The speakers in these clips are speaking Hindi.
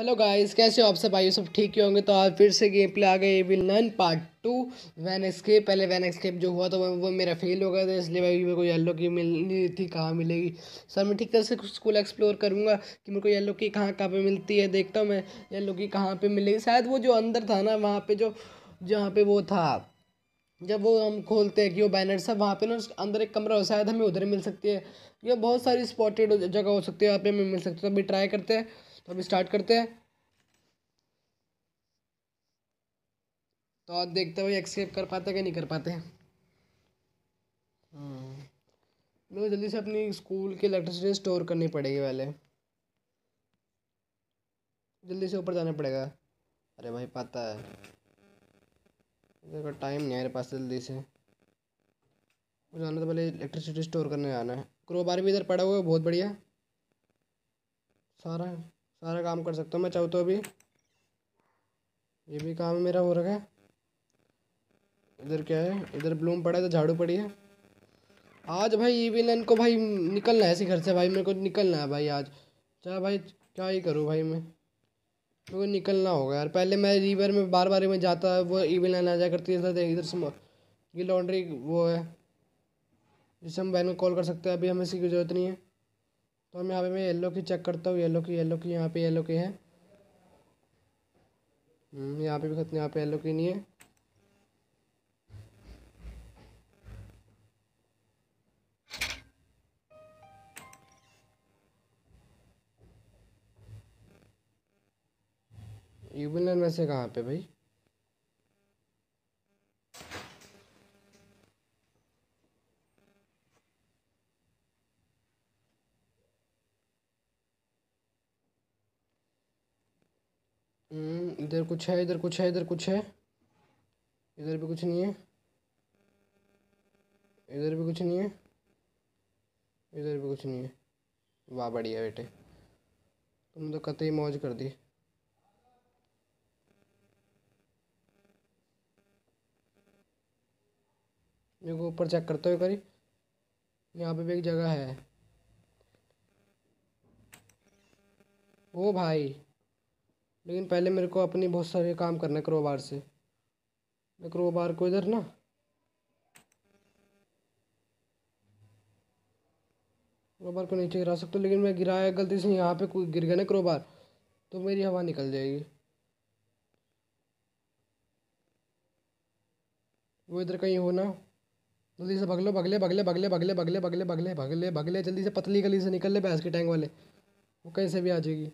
हेलो गाइस कैसे हो आप सब? भाई सब ठीक ही होंगे। तो आज फिर से गेम प्ले आ गए villain part two van escape पहले वैन एस्केप जो हुआ तो वो, वो मेरा फेल हो गया था इसलिए भाई मेरे को येलो की मिलनी थी कहाँ मिलेगी? सर मैं ठीक तरह से स्कूल एक्सप्लोर करूँगा कि मेरे को येलो की कहाँ कहाँ पे मिलती है देखता हूँ मैं येलो की कहाँ पे मिलेगी। शायद वो जो अंदर था ना वहाँ पर जो जहाँ पे वो था जब वो हम खोलते हैं कि वो बैनर सब वहाँ पे ना अंदर एक कमरा हो शायद हमें उधर मिल सकती है। या बहुत सारी स्पॉटेड जगह हो सकती है वहाँ पे हमें मिल सकती है तो अभी ट्राई करते हैं। तो अभी स्टार्ट करते हैं। तो आप देखते हुए एक्सेप्ट कर पाते कि नहीं कर पाते मेरे को जल्दी से अपनी स्कूल की इलेक्ट्रिसिटी स्टोर करनी पड़ेगी पहले। जल्दी से ऊपर जाना पड़ेगा। अरे भाई पता है। देखो टाइम नहीं है मेरे पास जल्दी से। मुझे जाना तो पहले इलेक्ट्रिसिटी स्टोर करने जाना है। क्रोबार भी इधर पड़ा हुआ है बहुत बढ़िया। सारा सारा काम कर सकता हूँ मैं, चाहूँ तो अभी। ये भी काम मेरा, हो रखा है। इधर क्या है? इधर ब्लूम पड़ा है तो झाड़ू पड़ी है। आज भाई विलन को भाई निकलना है ऐसे घर से, भाई मेरे को निकलना है भाई आज। चाहे भाई, क्या ही करूँ भाई मैं? मेरे को निकलना होगा यार। पहले मैं रिवर में बार बार में जाता, वो ईविलन आ जाया करती है, इधर से ये लॉन्ड्री वो है जिससे हम बहन को कॉल कर सकते हैं, अभी हमें इसकी ज़रूरत नहीं है। तो हम यहाँ पे मैं येलो की चेक करता हूँ येलो की येलो की यहाँ पे येलो की है। हम्म, यहाँ पे भी खत्म यहाँ पे येलो की नहीं है। यूबिलन में से कहाँ पे भाई हम्म, इधर कुछ है, इधर कुछ है, इधर कुछ है। इधर भी कुछ नहीं है। इधर भी कुछ नहीं है। इधर भी कुछ नहीं है। वाह, बढ़िया बेटे। तुम तो कतई मौज कर दी। को ऊपर चेक करते हुए करी यहाँ पे भी एक जगह है। ओ भाई। लेकिन पहले मेरे को अपनी बहुत सारे काम करना क्रोबार से। मैं क्रोबार को इधर ना। क्रोबार को नीचे गिरा सकता लेकिन मैं गिराया गलती से यहाँ पे कोई गिर गया ना क्रोबार तो मेरी हवा निकल जाएगी। वो इधर कहीं हो ना। जल्दी से भगलो भगले भगले भगले भगले भगले भगले भगले भगले भगले जल्दी से पतली गली से निकल ले भैंस के टैंक वाले। वो कहीं से भी आ जाएगी।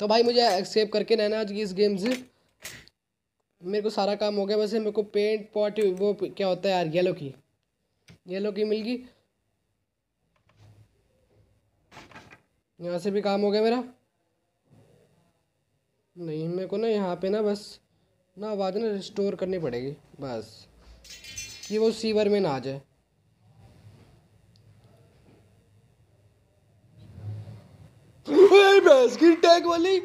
तो भाई मुझे एक्सेप्ट करके रहना आज की इस गेम से। मेरे को सारा काम हो गया, वैसे मेरे को पेंट पॉट वो क्या होता है यार येलो की। येलो की मिल गई। यहाँ से भी काम हो गया मेरा। नहीं, मेरे को ना यहाँ पे ना बस, ना आवाज़ ना रिस्टोर करनी पड़ेगी, बस। कि वो सीवर में ना आ जाए भैंस टैग वाली।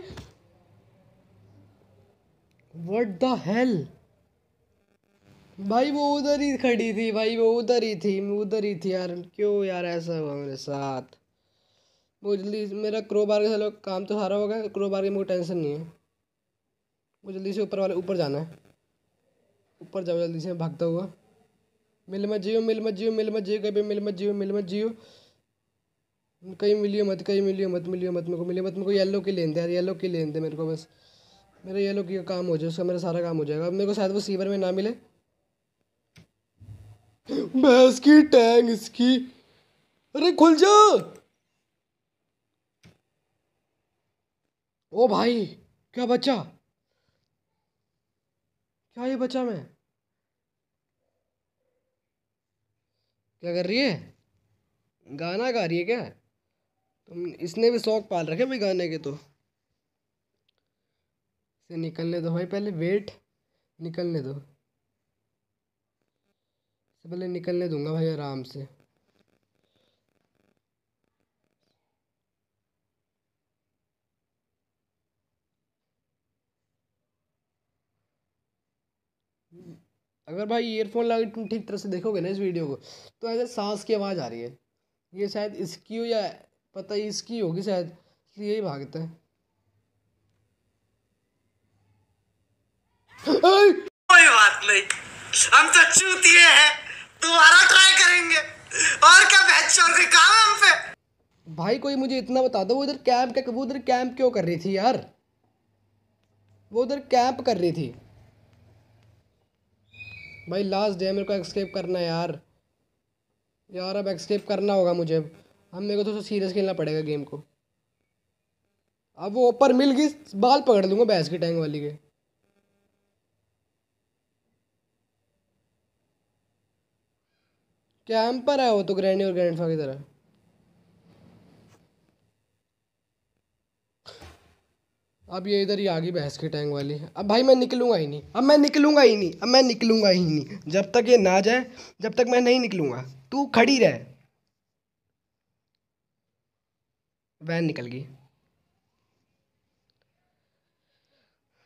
व्हाट द हेल भाई वो उधर ही खड़ी थी, भाई वो उधर ही थी उधर ही थी यार। क्यों यार ऐसा हुआ मेरे साथ? वो जल्दी मेरा क्रोबार के चलो काम तो सारा होगा क्रोबार की मुझे टेंशन नहीं है। वो जल्दी से ऊपर वाले ऊपर जाना है। ऊपर जाओ जल्दी से भागता हुआ। मिल मत जियो, मिल मत जियो, मिल मत जियो कभी, मिल मत जियो, मिल मत जियो। कहीं मिलियो मत, कहीं मिलियो मत मिलियो मत मेरे को मिलियो मत मेरे को येलो की लेन दे यार येलो की लेन दे मेरे को बस। मेरा येलो की काम हो जाए, उसका मेरा सारा काम हो जाएगा। मेरे को शायद वो सीवर में ना मिले। भैंस की टैंग इसकी। अरे खुल जा। ओ भाई, क्या बचा? क्या ये बचा मैं? क्या कर रही है? गाना गा रही है क्या? तुम इसने भी शौक पाल रखे भाई गाने के तो। से निकलने दो भाई, पहले वेट निकलने दो। पहले निकलने दूँगा भाई आराम से। अगर भाई ईयरफोन लगा तुम ठीक तरह से देखोगे ना इस वीडियो को तो ऐसे सांस की आवाज़ आ रही है। ये शायद इसकी या पता ही इसकी होगी शायद इसलिए यही भागता है। कोई बात नहीं। हम तो चूतिए हैं। दोबारा ट्राई करेंगे। और क्या बैच और काम हम पे? भाई कोई मुझे इतना बता दो वो इधर कैंप का वो उधर कैंप क्यों कर रही थी यार? वो उधर कैंप कर रही थी। भाई लास्ट डे मेरे को एक्सकेप करना है यार। यार अब एक्सकेप करना होगा मुझे। अब मेरे को थोड़ा सीरियस खेलना पड़ेगा गेम को। अब वो ऊपर मिल गई बाल पकड़ लूँगा भैंस की टैंक वाली के। कैंपर है वो तो ग्रैंडी और ग्रैंडफा की तरह। अब ये इधर ही आ गई भैंस की टैंक वाली। अब भाई मैं निकलूँगा ही नहीं। अब मैं निकलूँगा ही नहीं। अब मैं निकलूँगा ही नहीं। जब तक ये ना जाए, जब तक मैं नहीं निकलूँगा। तू खड़ी रह। वैन निकल गई।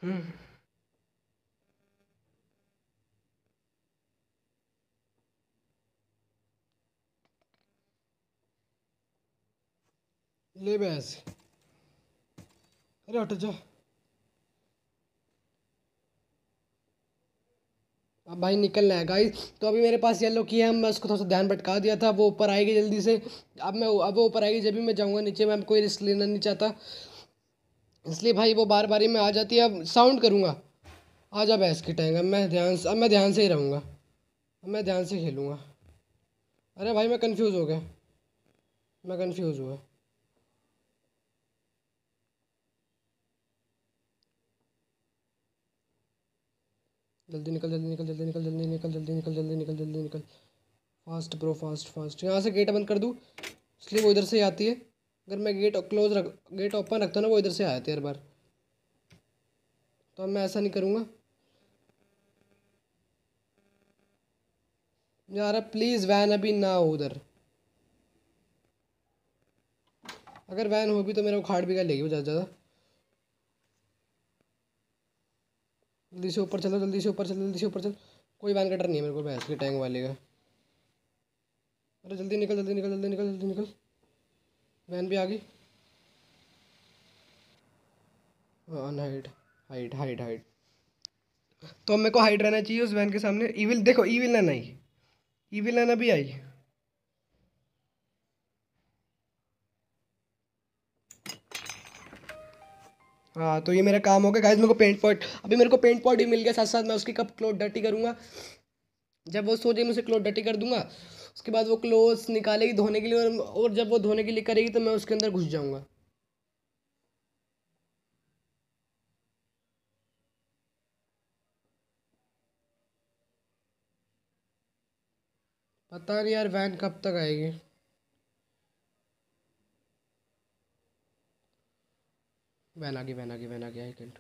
हम्म। ले बैस। अरे हट जा। अब भाई निकलना है गाइस तो अभी मेरे पास येलो की है, मैं उसको थोड़ा सा ध्यान भटका दिया था, वो ऊपर आएगी जल्दी से. अब मैं, अब वो ऊपर आएगी जब भी मैं जाऊँगा नीचे, मैं कोई रिस्क लेना नहीं चाहता. इसलिए भाई वो बार बारी में आ जाती है. अब साउंड करूँगा. आ जा भैंस की अब मैं ध्यान से, अब मैं ध्यान से ही रहूँगा. मैं ध्यान से खेलूँगा. अरे भाई, मैं कन्फ्यूज़ हो गया. मैं कन्फ्यूज़ हुआ. जल्दी निकल जल्दी निकल जल्दी निकल जल्दी निकल जल्दी निकल जल्दी निकल जल्दी निकल। फास्ट ब्रो फास्ट फास्ट यहाँ से गेट बंद कर दूँ? इसलिए वो इधर से ही आती है। अगर मैं गेट क्लोज रख गेट ओपन रखता हूँ ना, वो इधर से आ जाती है हर बार। तो अब मैं ऐसा नहीं करूँगा। यार प्लीज़ वैन अभी ना हो उधर। अगर वैन हो भी तो मेरे को खाड़ भी कर लेगी वो ज़्यादा ज़्यादा। जल्दी से ऊपर चलो, जल्दी से ऊपर चलो, जल्दी से ऊपर चल। कोई वैन कटर नहीं है मेरे को भैंस के टैंक वाले का। अरे जल्दी निकल जल्दी निकल जल्दी निकल जल्दी निकल। वैन भी आ गई। हाइट हाइट हाइट हाइट तो मेरे को हाइट रहना चाहिए उस वैन के सामने। ईविल देखो ईविल नैन आई। ईविल नैन भी आई। हाँ तो ये मेरा काम हो गया। गाइस मेरे को पेंट पॉट अभी मेरे को पेंट पॉट भी मिल गया साथ साथ मैं उसकी कब क्लोथ डर्टी करूँगा। जब वो सो जाए मैं उसे क्लोथ डर्टी कर दूँगा। उसके बाद वो क्लोथ्स निकालेगी धोने के लिए और, और जब वो धोने के लिए करेगी तो मैं उसके अंदर घुस जाऊँगा। पता नहीं यार वैन कब तक आएगी? वैन आ गई वैन आ गई वैन आ गई आई कैंट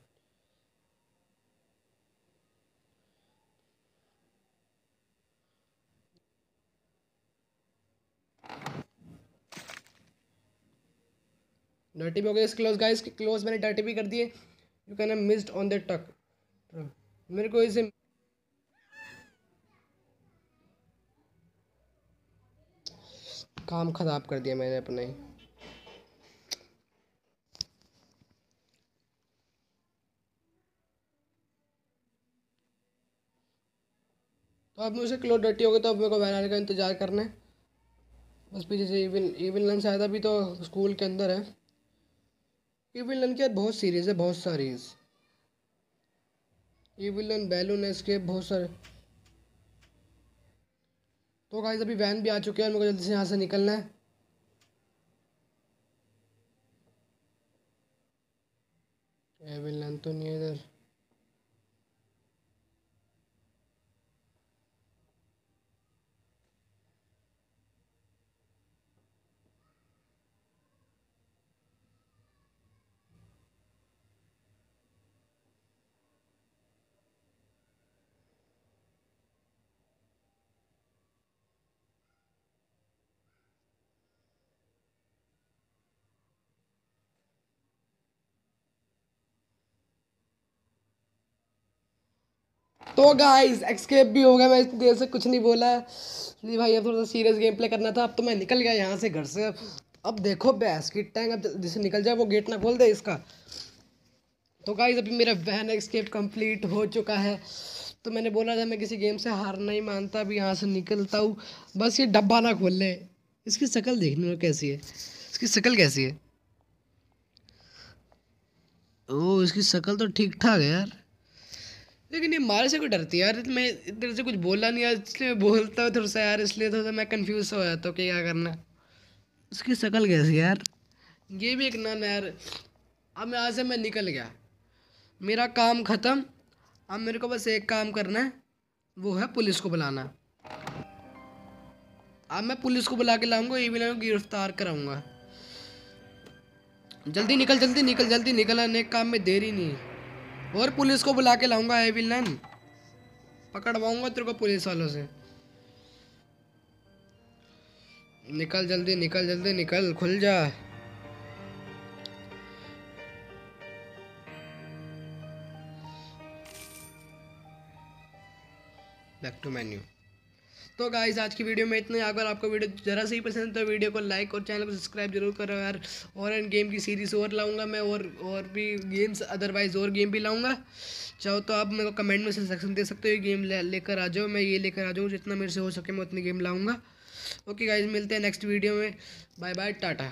डर्टी भी हो गई इस क्लोज गाइस क्लोज मैंने डर्टी भी कर दिए। You can missed on the tuck मेरे को इसे काम ख़राब कर दिया मैंने अपना। तो अब मुझे क्लोथ डटी हो गया तो अब मेरे को आने का इंतज़ार करना है। बस पीछे से इवन इवन आया था, अभी तो स्कूल के अंदर है। इविलन के बहुत सीरीज़ है, बहुत सारी इविलन बैलून एस्केप बहुत सारे। तो गाइस अभी वैन भी आ चुके हैं मेरे को जल्दी से यहाँ से निकलना है। एविलन तो नहीं है इधर। तो गाइस एक्सकेप भी हो गया। मैं इतनी देर से कुछ नहीं बोला। नहीं भाई, अब थोड़ा सा सीरियस गेम प्ले करना था। अब तो मैं निकल गया यहाँ से घर से। अब देखो बैस की टैंक अब जल्दी से निकल जाए वो गेट ना खोल दे इसका। तो गाइस अभी मेरा वैन एक्सकेप कंप्लीट हो चुका है। तो मैंने बोला था, मैं किसी गेम से हार नहीं मानता। अभी यहाँ से निकलता हूँ। बस ये डब्बा ना खोल ले। इसकी शक्ल देखने में कैसी है? इसकी शक्ल कैसी है? ओ, इसकी शक्ल तो ठीक ठाक है यार। लेकिन ये मारे से क्यों डरती है यार मैं तेरे से कुछ बोला नहीं यार इसलिए बोलता हूँ थोड़ा सा यार इसलिए थोड़ा सा मैं कन्फ्यूज़ हो जाता हूँ कि क्या करना उसकी शक्ल कैसी यार? ये भी एक नन है यार अब मैं यहाँ से मैं निकल गया। मेरा काम ख़त्म अब मेरे को बस एक काम करना है वो है पुलिस को बुलाना। अब मैं पुलिस को बुला के लाऊँगा ये भी को गिरफ़्तार कराऊँगा। जल्दी निकल जल्दी निकल जल्दी निकल अनेक काम में देरी नहीं और पुलिस को बुला के लाऊँगा ए विलन। पकड़वाऊँगा तेरे को पुलिस वालों से। निकल जल्दी निकल जल्दी, निकल, खुल जा। बैक टू मेन्यू तो गाइज़ आज की वीडियो में इतना अगर आपको वीडियो ज़रा सही पसंद है तो वीडियो को लाइक और चैनल को सब्सक्राइब ज़रूर करो यार। और एंड गेम की सीरीज़ और लाऊँगा मैं, और और भी गेम्स अदरवाइज़ और गेम भी लाऊँगा। चाहो तो आप मेरे को कमेंट में सजेशन दे सकते हो, ये गेम लेकर आ जाओ। मैं ये लेकर आ जाऊँ, जितना मेरे से हो सके मैं उतनी गेम लाऊँगा। ओके गाइज़ मिलते हैं नेक्स्ट वीडियो में। Bye bye tata